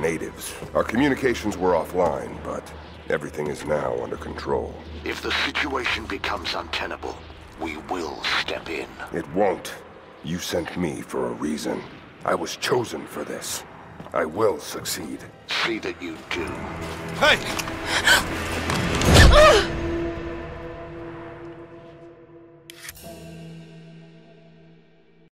natives. Our communications were offline, but everything is now under control. If the situation becomes untenable, we will step in. It won't. You sent me for a reason. I was chosen for this. I will succeed. See that you do. Hey!